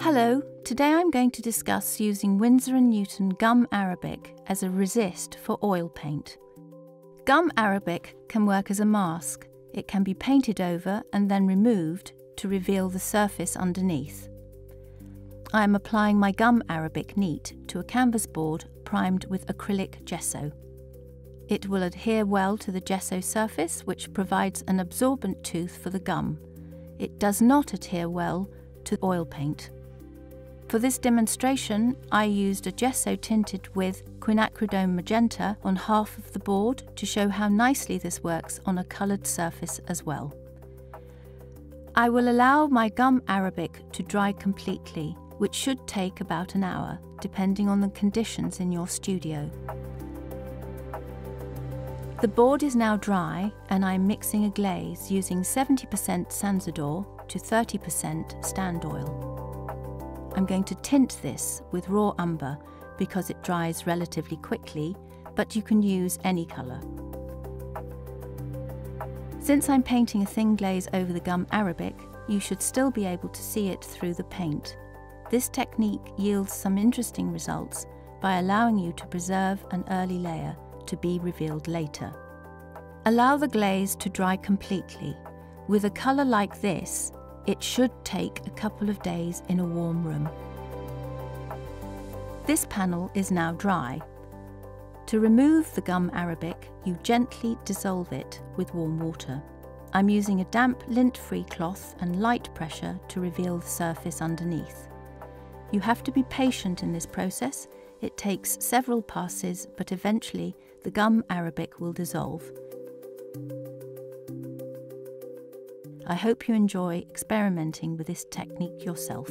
Hello, today I'm going to discuss using Winsor & Newton Gum Arabic as a resist for oil paint. Gum Arabic can work as a mask. It can be painted over and then removed to reveal the surface underneath. I am applying my Gum Arabic neat to a canvas board primed with acrylic gesso. It will adhere well to the gesso surface which provides an absorbent tooth for the gum. It does not adhere well to oil paint. For this demonstration, I used a gesso tinted with quinacridone magenta on half of the board to show how nicely this works on a coloured surface as well. I will allow my gum arabic to dry completely, which should take about an hour, depending on the conditions in your studio. The board is now dry and I'm mixing a glaze using 70% Sansodor to 30% stand oil. I'm going to tint this with raw umber because it dries relatively quickly, but you can use any colour. Since I'm painting a thin glaze over the gum arabic, you should still be able to see it through the paint. This technique yields some interesting results by allowing you to preserve an early layer to be revealed later. Allow the glaze to dry completely. With a colour like this, it should take a couple of days in a warm room. This panel is now dry. To remove the gum arabic, you gently dissolve it with warm water. I'm using a damp lint-free cloth and light pressure to reveal the surface underneath. You have to be patient in this process. It takes several passes, but eventually the gum arabic will dissolve. I hope you enjoy experimenting with this technique yourself.